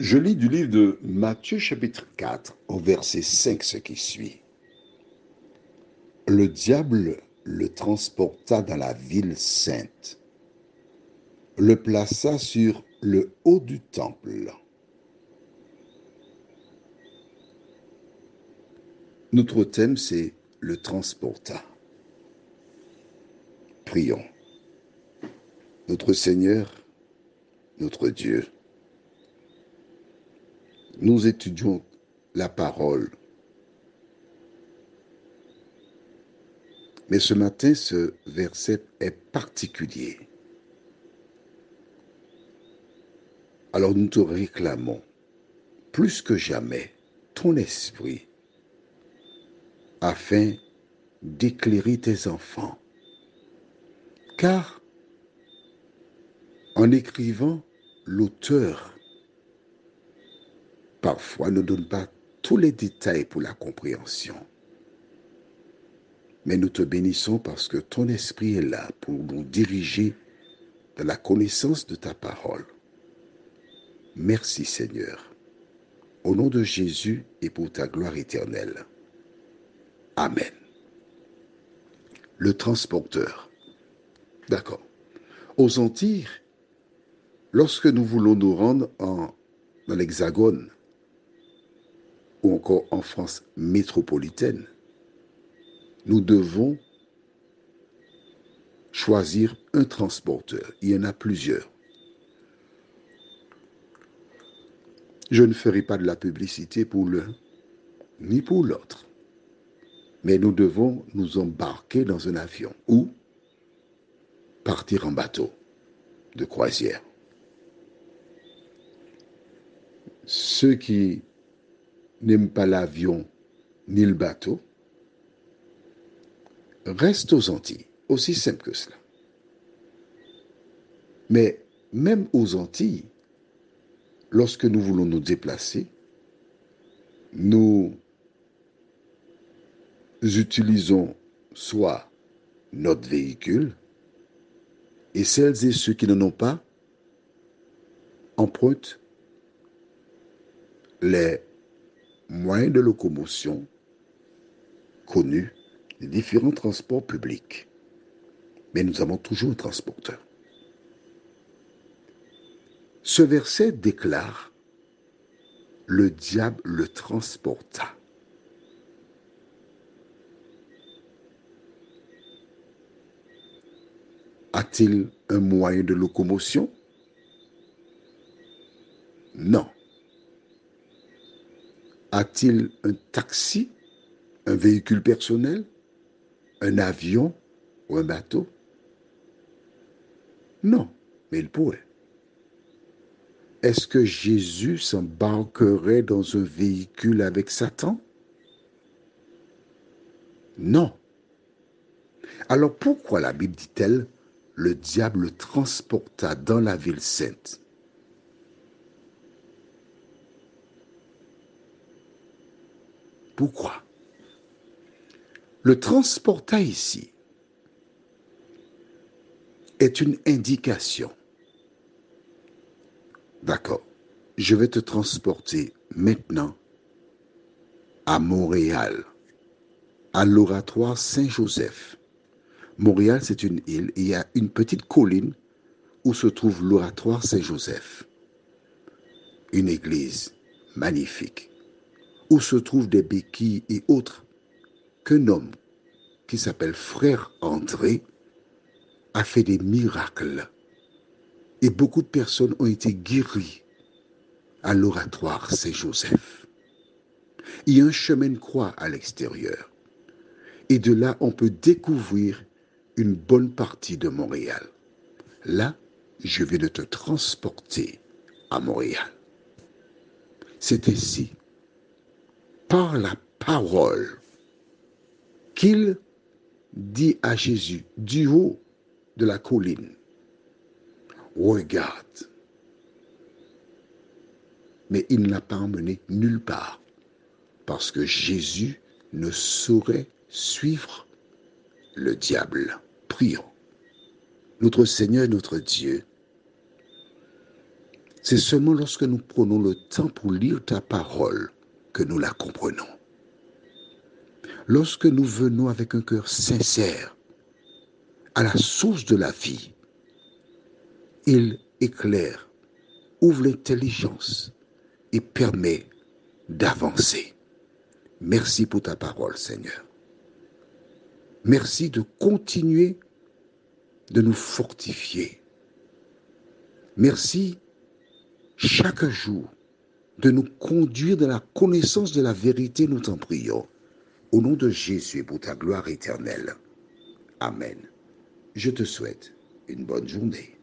Je lis du livre de Matthieu chapitre 4 au verset 5 ce qui suit. Le diable le transporta dans la ville sainte, le plaça sur le haut du temple. Notre thème, c'est le transporta. Prions. Notre Seigneur, notre Dieu, nous étudions la parole. Mais ce matin, ce verset est particulier. Alors nous te réclamons plus que jamais ton esprit afin d'éclairer tes enfants. Car en écrivant, l'auteur parfois ne donne pas tous les détails pour la compréhension. Mais nous te bénissons parce que ton esprit est là pour nous diriger dans la connaissance de ta parole. Merci Seigneur. Au nom de Jésus et pour ta gloire éternelle. Amen. Le transporteur. D'accord. Aux Antilles, lorsque nous voulons nous rendre en, dans l'Hexagone, ou encore en France métropolitaine, nous devons choisir un transporteur. Il y en a plusieurs. Je ne ferai pas de la publicité pour l'un ni pour l'autre. Mais nous devons nous embarquer dans un avion ou partir en bateau de croisière. Ceux qui n'aiment pas l'avion ni le bateau, restent aux Antilles. Aussi simple que cela. Mais même aux Antilles, lorsque nous voulons nous déplacer, nous utilisons soit notre véhicule, et celles et ceux qui n'en ont pas empruntent les moyens de locomotion connus des différents transports publics. Mais nous avons toujours un transporteur. Ce verset déclare Le diable le transporta. A-t-il un moyen de locomotion Non. A-t-il un taxi, un véhicule personnel, un avion ou un bateau? Non, mais il pourrait. Est-ce que Jésus s'embarquerait dans un véhicule avec Satan? Non. Alors pourquoi la Bible dit-elle, le diable transporta dans la ville sainte? Pourquoi? Le transporta ici est une indication. D'accord, je vais te transporter maintenant à Montréal, à l'oratoire Saint-Joseph. Montréal, c'est une île et il y a une petite colline où se trouve l'oratoire Saint-Joseph. Une église magnifique où se trouvent des béquilles et autres, qu'un homme qui s'appelle Frère André a fait des miracles. Et beaucoup de personnes ont été guéries à l'oratoire Saint-Joseph. Il y a un chemin de croix à l'extérieur. Et de là, on peut découvrir une bonne partie de Montréal. Là, je vais de te transporter à Montréal. C'est ici par la parole qu'il dit à Jésus du haut de la colline, regarde. Mais il ne l'a pas emmené nulle part, parce que Jésus ne saurait suivre le diable. Prions. Notre Seigneur, notre Dieu, C'est seulement lorsque nous prenons le temps pour lire ta parole que nous la comprenons. Lorsque nous venons avec un cœur sincère à la source de la vie, il éclaire, ouvre l'intelligence et permet d'avancer. Merci pour ta parole, Seigneur. Merci de continuer de nous fortifier. Merci chaque jour de nous conduire dans la connaissance de la vérité, nous t'en prions. Au nom de Jésus et pour ta gloire éternelle. Amen. Je te souhaite une bonne journée.